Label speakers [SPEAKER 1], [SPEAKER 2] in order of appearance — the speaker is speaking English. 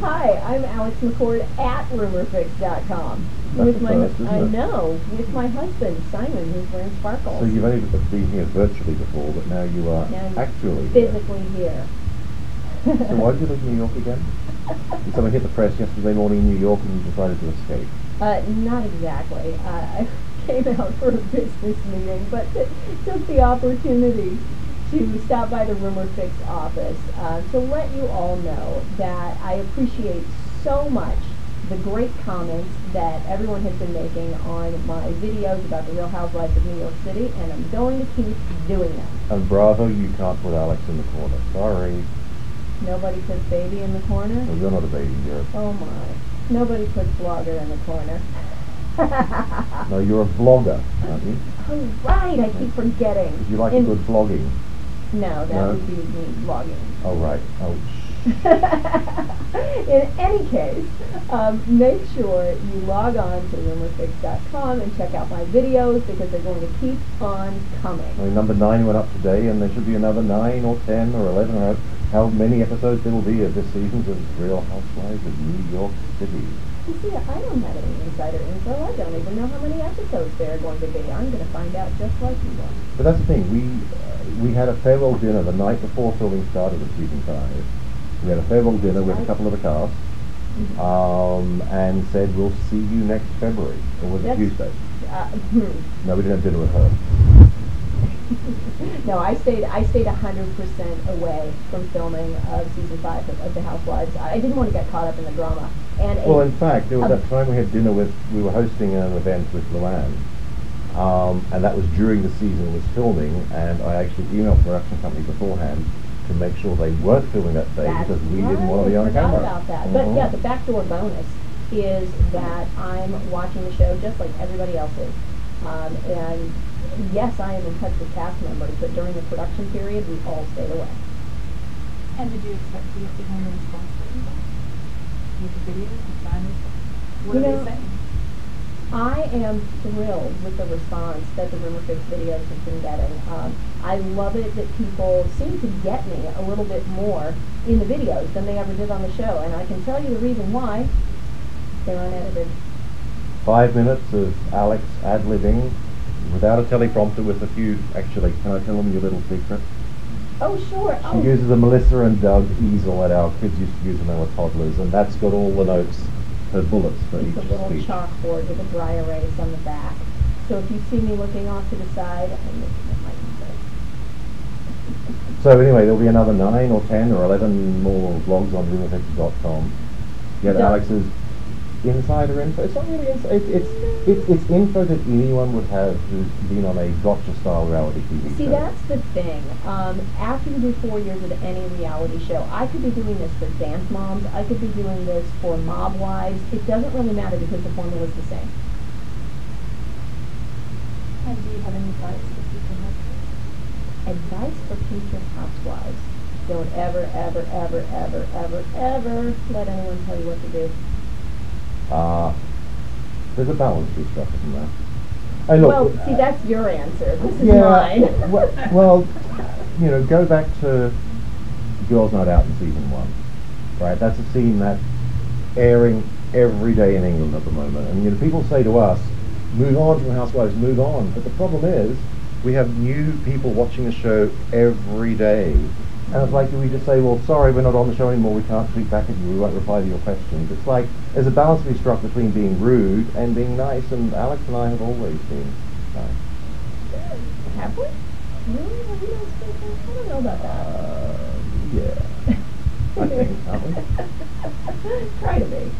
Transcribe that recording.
[SPEAKER 1] Hi, I'm Alex McCord at rumorfix.com. With my
[SPEAKER 2] first,
[SPEAKER 1] I
[SPEAKER 2] it?
[SPEAKER 1] know, with my husband Simon who's wearing sparkles.
[SPEAKER 2] So you've only been here virtually before, but now you are
[SPEAKER 1] Now
[SPEAKER 2] actually
[SPEAKER 1] physically here.
[SPEAKER 2] So why did you leave New York again? Did someone hit the press yesterday morning in New York and you decided to escape?
[SPEAKER 1] Uh, not exactly. Uh, I came out for a business meeting, but took the opportunity to stop by the Rumor Fix office uh, to let you all know that I appreciate so much the great comments that everyone has been making on my videos about the Real Housewives of New York City, and I'm going to keep doing them.
[SPEAKER 2] And bravo, you can't put Alex in the corner. Sorry.
[SPEAKER 1] Nobody puts baby in the corner.
[SPEAKER 2] No, you're not a baby, you're
[SPEAKER 1] Oh my. Nobody puts blogger in the corner.
[SPEAKER 2] No, you're a vlogger, aren't you?
[SPEAKER 1] Oh, right, I keep forgetting.
[SPEAKER 2] You like
[SPEAKER 1] In-
[SPEAKER 2] good vlogging.
[SPEAKER 1] No, that
[SPEAKER 2] No?
[SPEAKER 1] would be me logging.
[SPEAKER 2] Oh, right. Oh,
[SPEAKER 1] In any case, um, make sure you log on to rumorfix.com and check out my videos because they're going to keep on coming.
[SPEAKER 2] Mean, number nine went up today, and there should be another nine or ten or eleven or how many episodes there will be of this season's of Real Housewives of New York City.
[SPEAKER 1] You see, I don't have any insider info. I don't even know how many episodes there are going to be. I'm going to find out just like you are.
[SPEAKER 2] But that's the thing. We uh, we had a farewell dinner the night before filming started of season five. We had a farewell dinner with a couple of the cast, um, and said we'll see you next February. Or was it Tuesday?
[SPEAKER 1] Uh, hmm.
[SPEAKER 2] No, we didn't have dinner with her.
[SPEAKER 1] No, I stayed. I stayed hundred percent away from filming of season five of, of The Housewives. I didn't want to get caught up in the drama. And
[SPEAKER 2] Well, in fact, there was
[SPEAKER 1] um,
[SPEAKER 2] that time we had dinner with. We were hosting an event with Luann, um, and that was during the season was filming. And I actually emailed the production company beforehand to make sure they weren't filming that day
[SPEAKER 1] That's
[SPEAKER 2] because we didn't want to be
[SPEAKER 1] I
[SPEAKER 2] on camera.
[SPEAKER 1] about that. But
[SPEAKER 2] Mhm.
[SPEAKER 1] yeah, the backdoor bonus is that I'm watching the show just like everybody else is. Um, and yes, I am in touch with cast members, but during the production period, we all stayed away.
[SPEAKER 3] And did you expect to get the kind response that you got? With the videos, the fans? What
[SPEAKER 1] You
[SPEAKER 3] are
[SPEAKER 1] know,
[SPEAKER 3] they saying?
[SPEAKER 1] I am thrilled with the response that the Rumor Fix videos have been getting. Um, I love it that people seem to get me a little bit more in the videos than they ever did on the show, and I can tell you the reason why. They're unedited.
[SPEAKER 2] Five minutes of Alex ad libbing without a teleprompter with a few. Actually, can I tell them your little secret?
[SPEAKER 1] Oh, sure.
[SPEAKER 2] She
[SPEAKER 1] oh.
[SPEAKER 2] uses a Melissa and Doug easel that our kids used to use when they were toddlers, and that's got all the notes, her bullets for
[SPEAKER 1] It's
[SPEAKER 2] each
[SPEAKER 1] a little
[SPEAKER 2] speech.
[SPEAKER 1] chalkboard with a dry erase on the back. So if you see me looking off to the side, I'm looking at my.
[SPEAKER 2] So anyway, there'll be another nine or ten or eleven more vlogs on. Get
[SPEAKER 1] Yeah.
[SPEAKER 2] Alex's insider info. It's not really insider. It's, it's it's it's info that anyone would have who's been on a gotcha style reality TV
[SPEAKER 1] See,
[SPEAKER 2] show.
[SPEAKER 1] that's the thing. Um, after you do four years of any reality show, I could be doing this for Dance Moms. I could be doing this for Mob Wives. It doesn't really matter because the formula is the same.
[SPEAKER 3] And do you have any advice that you can have?
[SPEAKER 1] Advice for future housewives. Don't ever, ever, ever, ever, ever, ever let anyone tell you what to do.
[SPEAKER 2] Uh, there's a balance to stuff in that. Hey, look,
[SPEAKER 1] well, see, that's your answer. This is mine.
[SPEAKER 2] well, well, you know, go back to Girls Not Out in season one, right? That's a scene that's airing every day in England at the moment. And, you know, people say to us, move on from Housewives, move on. But the problem is, we have new people watching the show every day. And it's like, do we just say, well, sorry, we're not on the show anymore, we can't tweet back at you, we won't reply to your questions. It's like, there's a balance to be struck between being rude and being nice, and Alex and I have always been nice.
[SPEAKER 1] Have we? Really? Have we not spoken? I don't know about that.
[SPEAKER 2] Uh, yeah. I think, we?
[SPEAKER 1] Try to be.